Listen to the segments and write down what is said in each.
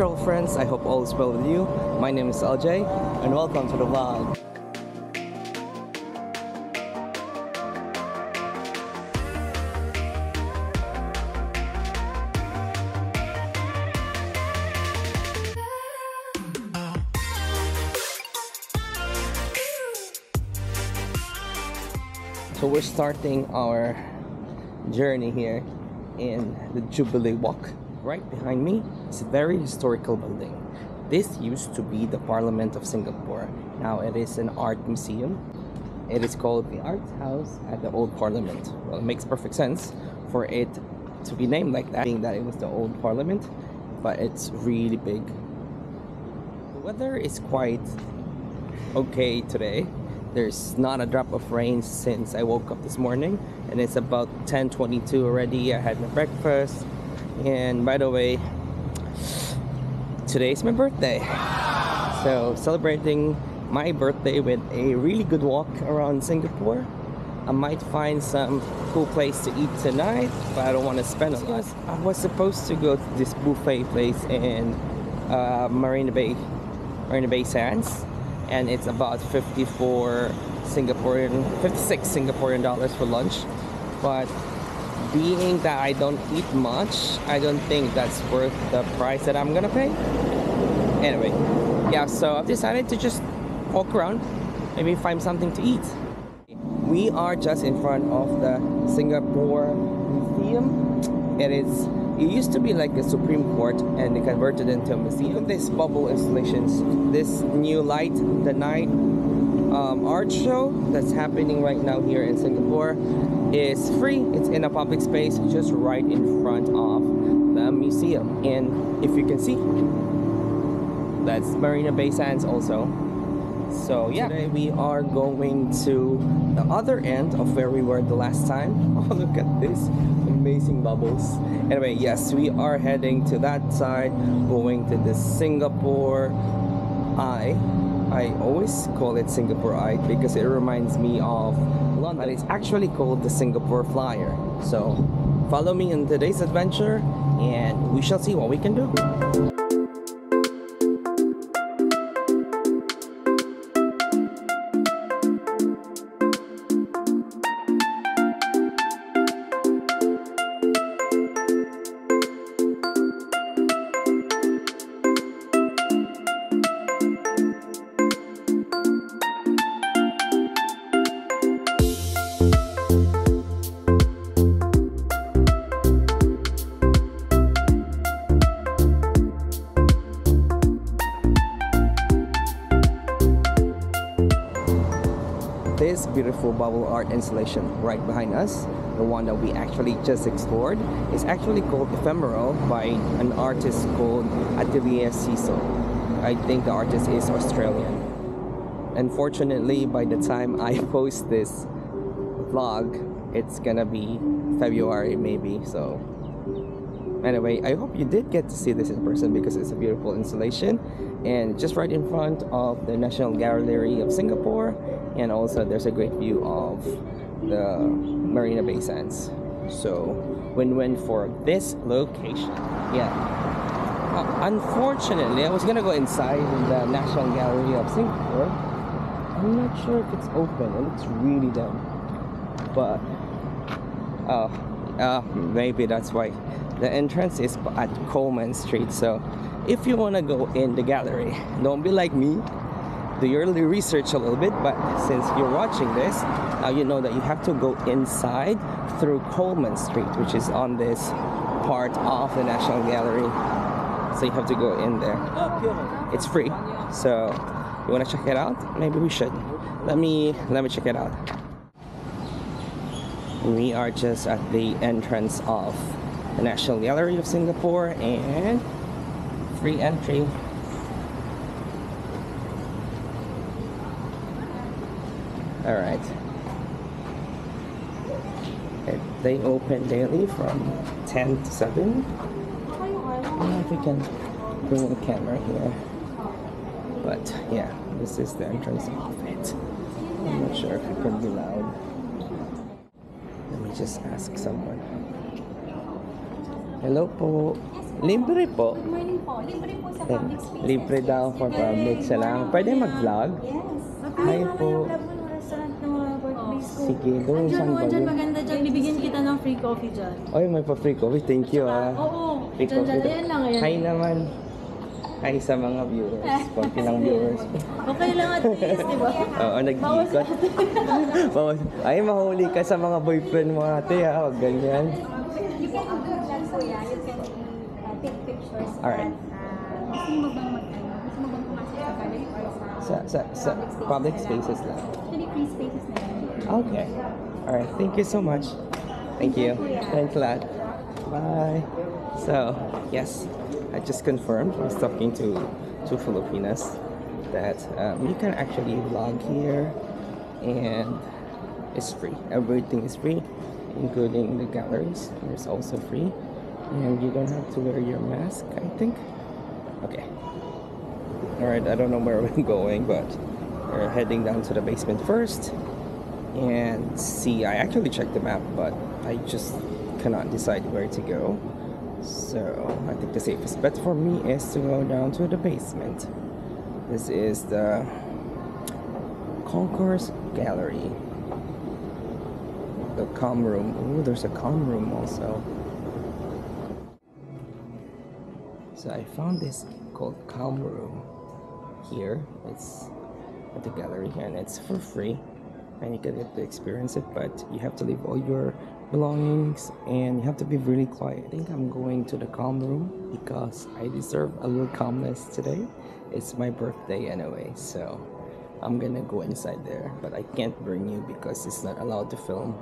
cultural friends, I hope all is well with you. My name is LJ, and welcome to the vlog. So we're starting our journey here in the Jubilee Walk. Right behind me is a very historical building. This used to be the Parliament of Singapore. Now it is an art museum. It is called the Art House at the Old Parliament. Well, it makes perfect sense for it to be named like that, being that it was the Old Parliament, but it's really big. The weather is quite okay today. There's not a drop of rain since I woke up this morning and it's about 10:22 already. I had my breakfast and by the way, today's my birthday. So celebrating my birthday with a really good walk around Singapore. I might find some cool place to eat tonight, but I don't want to spend a lot. I was supposed to go to this buffet place in uh, Marina Bay, Marina Bay Sands, and it's about 54 Singaporean, 56 Singaporean dollars for lunch. But being that I don't eat much, I don't think that's worth the price that I'm gonna pay. Anyway, yeah, so I've decided to just walk around, maybe find something to eat. We are just in front of the Singapore Museum. It is it used to be like a Supreme Court and they converted it into a museum. This bubble installations. This new light, the night um, art show that's happening right now here in Singapore is free. It's in a public space just right in front of the museum. And if you can see, that's Marina Bay Sands also. So yeah, today we are going to the other end of where we were the last time. Oh, look at this amazing bubbles. Anyway, yes, we are heading to that side, going to the Singapore Eye. I always call it Singapore Eye because it reminds me of London, but it's actually called the Singapore Flyer. So follow me in today's adventure and we shall see what we can do. Beautiful bubble art installation right behind us, the one that we actually just explored, is actually called Ephemeral by an artist called Atelier Sisu. I think the artist is Australian. Unfortunately, by the time I post this vlog, it's gonna be February maybe, so anyway i hope you did get to see this in person because it's a beautiful installation. And just right in front of the national gallery of singapore. And also there's a great view of the marina bay sands. So win-win for this location. Yeah. Uh, unfortunately i was gonna go inside the national gallery of singapore. I'm not sure if it's open. It looks really dumb but uh, uh, maybe that's why the entrance is at Coleman Street so if you want to go in the gallery don't be like me. Do your research a little bit but since you're watching this now you know that you have to go inside through Coleman Street which is on this part of the National Gallery. So you have to go in there. It's free. So you want to check it out? Maybe we should. Let me let me check it out. We are just at the entrance of the National Gallery of Singapore and free entry. Alright. They open daily from 10 to 7. I don't know if we can bring the camera here. But yeah, this is the entrance of it. I'm not sure if it can be loud. Let me just ask someone. Hello po. Libre po. Good morning po. Libre po sa Eh, public spaces. Libre daw for public lang. Pwede mag-vlog? Yes. Hi po. ko. Sige, doon Andyan saan mo, ba andyan yun? maganda dyan. Bibigyan kita ng free coffee dyan. Oy, may pa-free coffee. Thank you ah. Oo. Free Dyan, dyan. coffee. Ayan lang, ayan. Hi naman. Hi sa mga viewers. Konti lang viewers. Okay lang at least, di ba? Oo, nag-ikot. Bawas. Ay, mahuli ka sa mga boyfriend mo ate ha. Huwag ganyan. You can do that po yan. You can uh, take pictures. Alright. At, gusto mo bang mag? Gusto mo bang pumasok sa or Sa, sa, sa public spaces lang. Actually, free spaces na yan. Okay. Alright, thank you so much. Thank you. Thanks a lot. Bye. So, yes, I just confirmed, I was talking to two Filipinas, that um, you can actually vlog here and it's free. Everything is free, including the galleries. It's also free. And you don't have to wear your mask, I think. Okay. Alright, I don't know where we're going, but we're heading down to the basement first and see. I actually checked the map, but I just cannot decide where to go. So I think the safest bet for me is to go down to the basement. This is the Concourse Gallery. The calm room. Oh, there's a calm room also. So I found this called Calm Room here. It's at the gallery and it's for free and you can get to experience it but you have to leave all your belongings and you have to be really quiet. I think I'm going to the calm room because I deserve a little calmness today. It's my birthday anyway, so I'm gonna go inside there, but I can't bring you because it's not allowed to film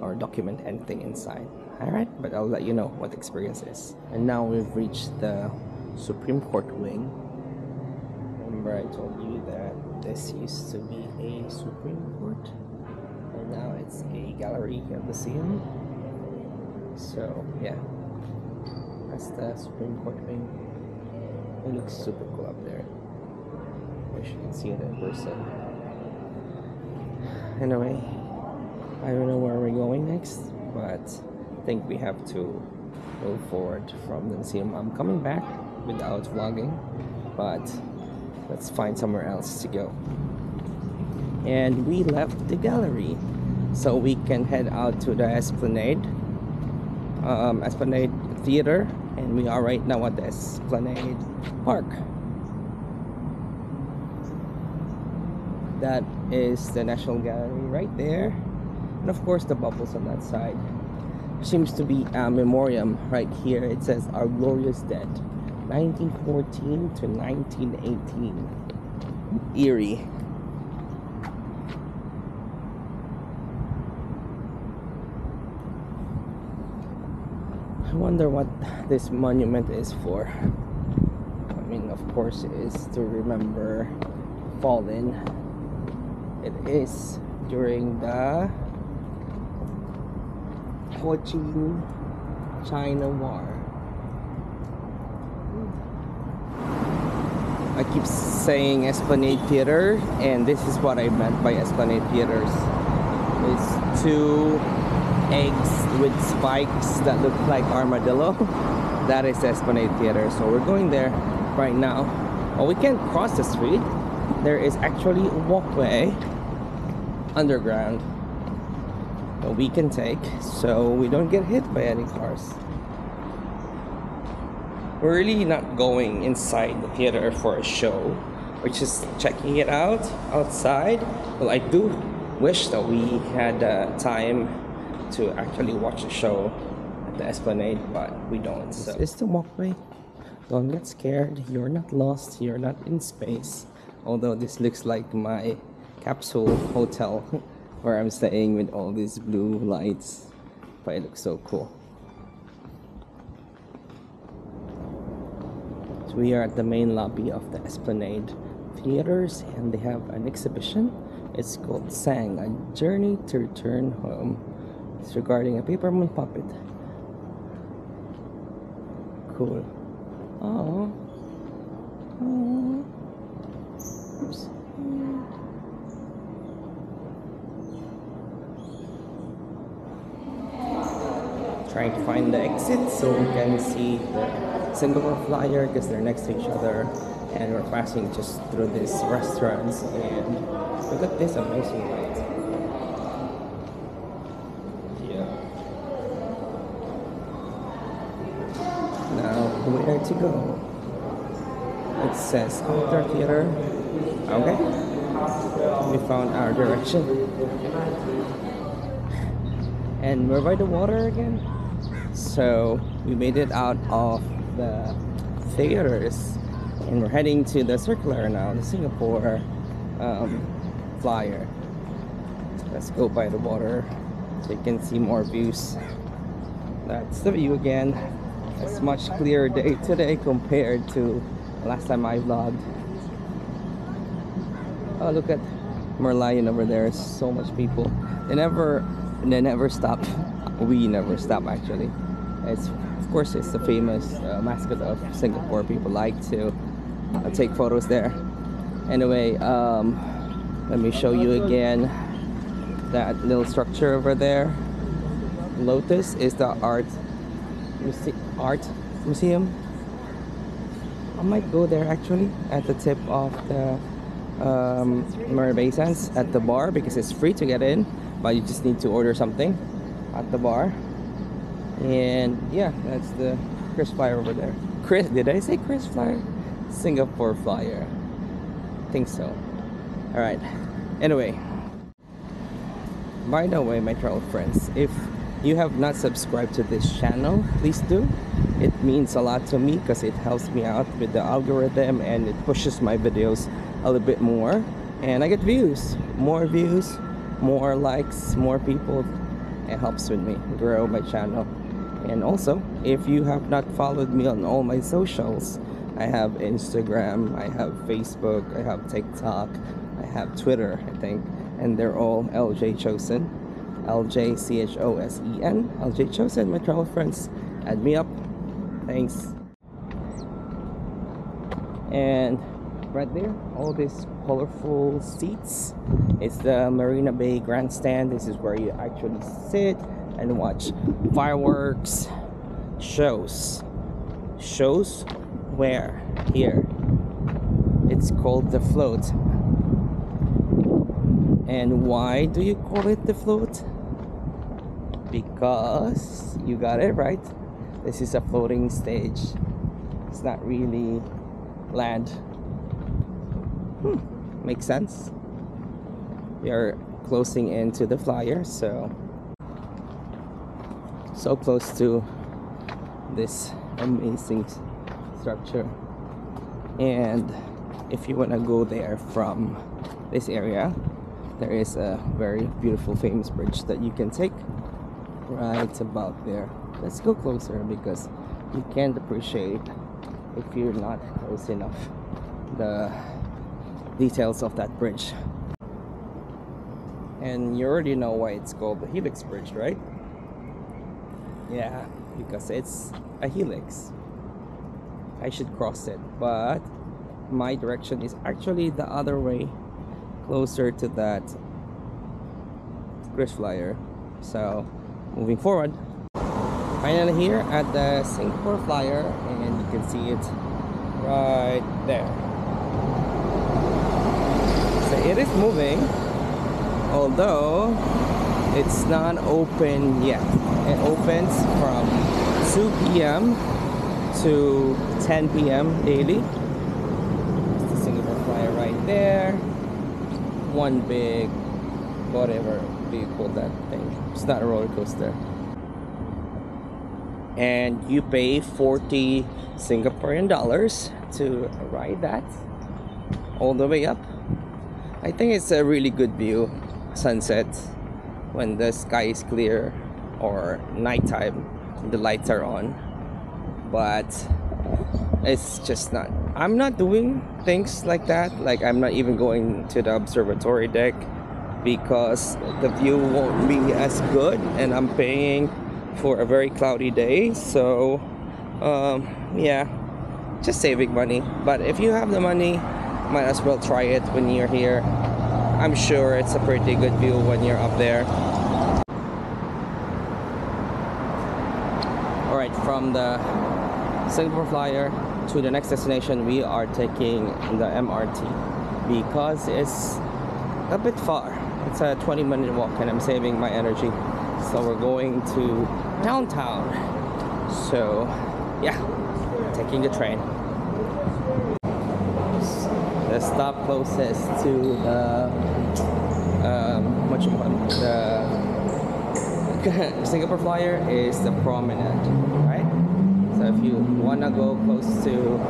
or document anything inside. Alright, but I'll let you know what the experience is. And now we've reached the Supreme Court wing. Remember I told you that this used to be a Supreme Court now it's a gallery of the museum. So yeah, that's the Supreme Court wing. It looks super cool up there. Wish you can see it in person. Anyway, I don't know where we're going next, but I think we have to move forward from the museum. I'm coming back without vlogging, but let's find somewhere else to go. And we left the gallery, so we can head out to the Esplanade, um, Esplanade Theater, and we are right now at the Esplanade Park. That is the National Gallery right there, and of course the bubbles on that side. Seems to be a memoriam right here. It says "Our Glorious Dead." 1914 to 1918. Eerie. I wonder what this monument is for. I mean, of course, it is to remember fallen. It is during the ho Cochin China War. I keep saying Esplanade Theater, and this is what I meant by Esplanade Theaters. It's two eggs with spikes that look like armadillo. That is Esplanade Theater. So we're going there right now. Well, we can't cross the street. There is actually a walkway underground that we can take so we don't get hit by any cars. We're really not going inside the theater for a show. We're just checking it out outside. Well, I do wish that we had uh, time to actually watch the show at the Esplanade, but we don't. So. It's the walkway. Don't get scared. You're not lost. You're not in space. Although this looks like my capsule hotel where I'm staying with all these blue lights. But it looks so cool. So we are at the main lobby of the Esplanade Theaters and they have an exhibition. It's called Sang, A Journey to Return Home. It's regarding a paper moon puppet. Cool. Oh. Oh. Oops. trying to find the exit so we can see the Singapore flyer because they're next to each other and we're passing just through these restaurants and look at this amazing light. Where to go? It says outdoor theater. Okay. We found our direction. And we're by the water again. So we made it out of the theaters and we're heading to the circular now, the Singapore um, flyer. Let's go by the water so you can see more views. That's the view again. It's much clearer day today compared to last time I vlogged. Oh, look at Merlion over there. So much people. They never, they never stop. We never stop actually. It's of course it's the famous uh, mascot of Singapore. People like to uh, take photos there. Anyway, um, let me show you again that little structure over there. Lotus is the art muse- art museum. I might go there actually at the tip of the um, Marina Sands at the bar because it's free to get in, but you just need to order something at the bar. And yeah, that's the Chris Flyer over there. Chris, did I say Chris Flyer? Singapore Flyer. I think so. All right. Anyway, by the way, my travel friends, if you have not subscribed to this channel, please do. It means a lot to me because it helps me out with the algorithm and it pushes my videos a little bit more. And I get views, more views, more likes, more people. It helps with me grow my channel. And also, if you have not followed me on all my socials, I have Instagram, I have Facebook, I have TikTok, I have Twitter, I think, and they're all LJ Chosen. L J C H O S E N. LJ Chosen, my travel friends. Add me up. Thanks. And right there, all these colorful seats. It's the Marina Bay Grandstand. This is where you actually sit and watch fireworks shows. Shows where? Here. It's called the float. And why do you call it the float? Because you got it right. This is a floating stage. It's not really land. Hmm, makes sense. We are closing into the flyer, so so close to this amazing structure. And if you want to go there from this area, there is a very beautiful famous bridge that you can take right about there. Let's go closer because you can't appreciate if you're not close enough the details of that bridge. And you already know why it's called the Helix Bridge, right? Yeah, because it's a helix. I should cross it, but my direction is actually the other way, closer to that Chris Flyer. So, moving forward, finally here at the Singapore Flyer, and you can see it right there. So it is moving, although it's not open yet. It opens from 2 p.m. to 10 p.m. daily. It's the Singapore Flyer right there. One big, whatever call that? It's not a roller coaster. And you pay 40 Singaporean dollars to ride that all the way up. I think it's a really good view, sunset, when the sky is clear or nighttime, the lights are on. But it's just not. I'm not doing things like that. Like I'm not even going to the observatory deck because the view won't be as good, and I'm paying for a very cloudy day. So, um, yeah, just saving money. But if you have the money, might as well try it when you're here. I'm sure it's a pretty good view when you're up there. alright from the Singapore Flyer to the next destination, we are taking the MRT because it's a bit far. It's a 20 minute walk and I'm saving my energy. So we're going to downtown. So, yeah, taking the train. The stop closest to the um, the Singapore Flyer is the Promenade, right? So if you wanna go close to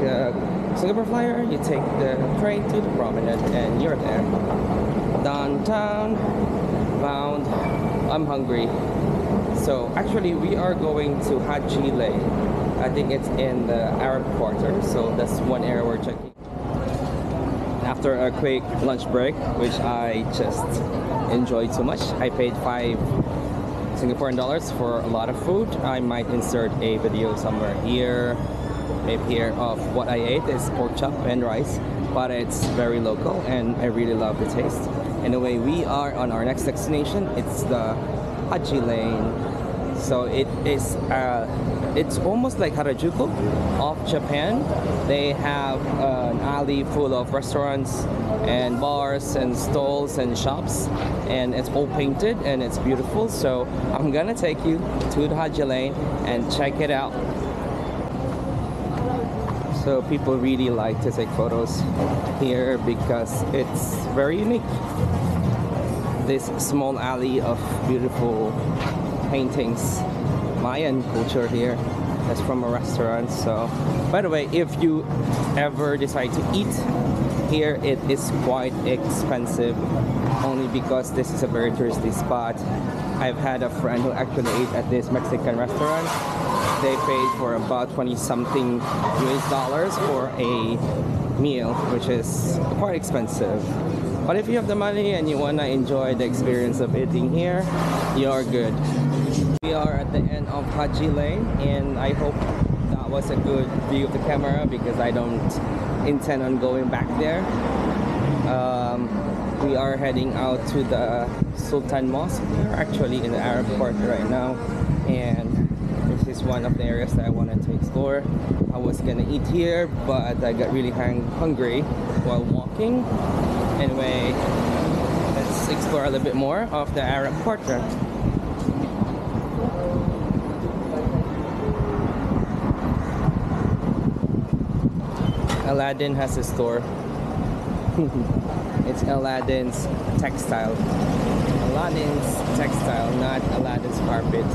the Singapore Flyer, you take the train to the Promenade and you're there. Downtown, bound. I'm hungry. So actually, we are going to Haji Lane. I think it's in the Arab Quarter, so that's one area we're checking. After a quick lunch break, which I just enjoyed so much, I paid five Singaporean dollars for a lot of food. I might insert a video somewhere here, here of what I ate. is pork chop and rice, but it's very local and I really love the taste. Anyway, we are on our next destination. It's the Haji Lane. So it is, uh, it's almost like Harajuku of Japan. They have an alley full of restaurants and bars and stalls and shops, and it's all painted and it's beautiful. So I'm gonna take you to the Haji Lane and check it out. So people really like to take photos here because it's very unique. This small alley of beautiful paintings, Mayan culture here. That's from a restaurant. So, by the way, if you ever decide to eat here, it is quite expensive only because this is a very touristy spot. I've had a friend who actually ate at this Mexican restaurant. They paid for about 20 something US dollars for a meal, which is quite expensive. But if you have the money and you wanna enjoy the experience of eating here, you're good. We are at the end of Haji Lane and I hope that was a good view of the camera because I don't intend on going back there. Um, we are heading out to the Sultan Mosque. We're actually in the Arab right now and is one of the areas that I wanted to explore. I was gonna eat here but I got really hang- hungry while walking. Anyway, let's explore a little bit more of the Arab Quarter. Aladdin has a store. it's Aladdin's textile. Aladdin's textile, not Aladdin's carpet.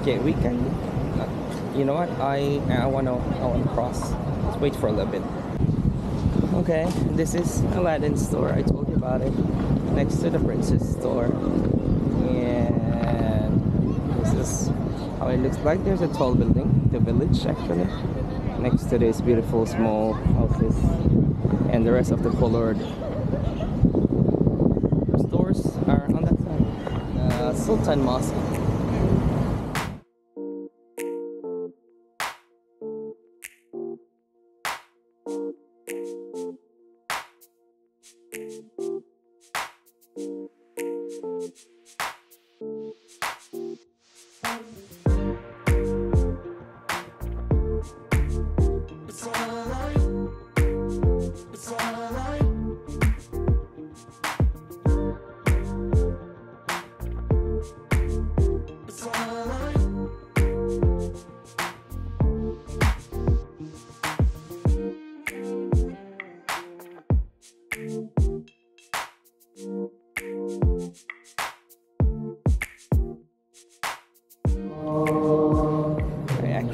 Okay, we can. Uh, you know what? I I wanna I wanna cross. Let's wait for a little bit. Okay, this is Aladdin's store. I told you about it. Next to the princess store. And this is how it looks like. There's a tall building, the village actually. Next to this beautiful small houses. And the rest of the colored stores are on that side. Uh, Sultan Mosque.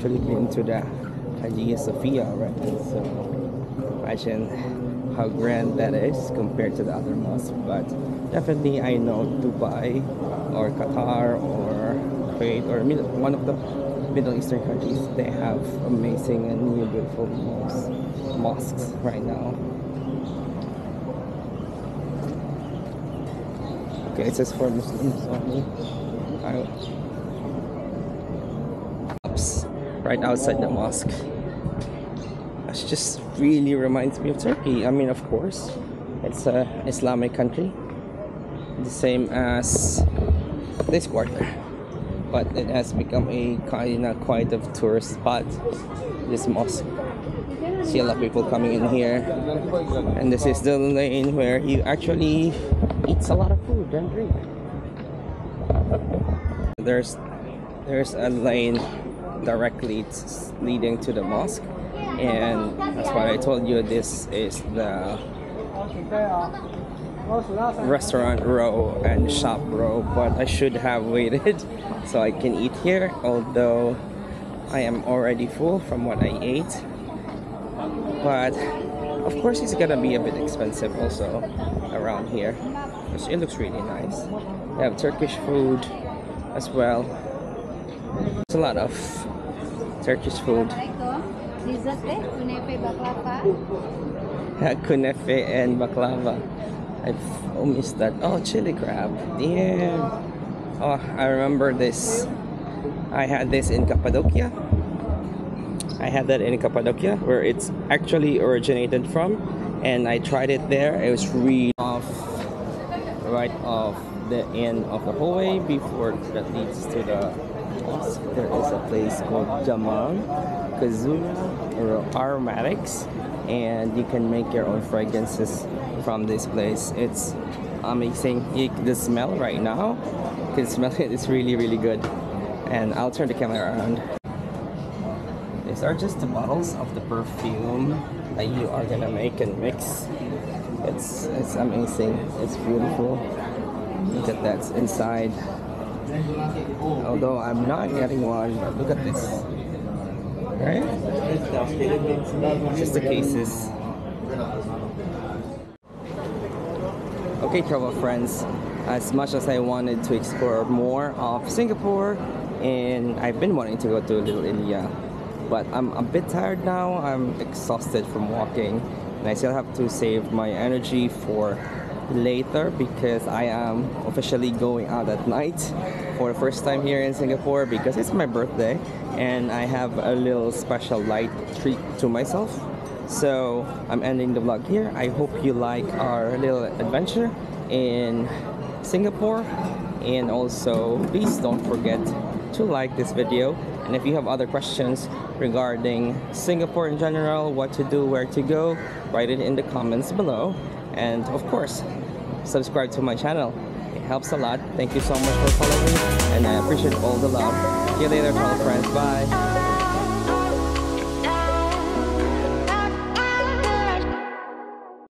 Actually been to the Hagia Sophia already, so imagine how grand that is compared to the other mosques. But definitely, I know Dubai or Qatar or Kuwait or one of the Middle Eastern countries, they have amazing and new beautiful mosques, mosques right now. Okay, it says for Muslims only. I, shops right outside the mosque. It just really reminds me of Turkey. I mean, of course, it's a Islamic country, the same as this quarter. but it has become a kind of quite of tourist spot. This mosque. See a lot of people coming in here, and this is the lane where you actually eat a lot of food and drink. There's there's a lane directly leading to the mosque, and that's why I told you this is the restaurant row and shop row, but I should have waited so I can eat here, although I am already full from what I ate. But of course, it's gonna be a bit expensive also around here it looks really nice. They have Turkish food as well. There's a lot of Turkish food. Kunefe and baklava. I've missed that. Oh, chili crab. Damn. Oh, I remember this. I had this in Cappadocia. I had that in Cappadocia, where it's actually originated from, and I tried it there. It was really off, right off the end of the hallway before that leads to the mosque. There is a place called Jamal Kazura or Aromatics, and you can make your own fragrances from this place. It's amazing. The smell right now, you can smell it. It's really, really good. And I'll turn the camera around. These are just the bottles of the perfume that you are gonna make and mix. It's it's amazing. It's beautiful. Look at that inside. Although I'm not getting one, look at this. Right? Just the cases. Okay, travel friends. As much as I wanted to explore more of Singapore, and I've been wanting to go to Little India, but I'm a bit tired now. I'm exhausted from walking, and I still have to save my energy for later because I am officially going out at night for the first time here in Singapore because it's my birthday, and I have a little special light treat to myself. So I'm ending the vlog here. I hope you like our little adventure in Singapore. And also, please don't forget to like this video. And if you have other questions regarding Singapore in general, what to do, where to go, write it in the comments below. And of course, subscribe to my channel. It helps a lot. Thank you so much for following, and I appreciate all the love. See you later, fellow friends. Bye.